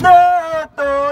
NATO!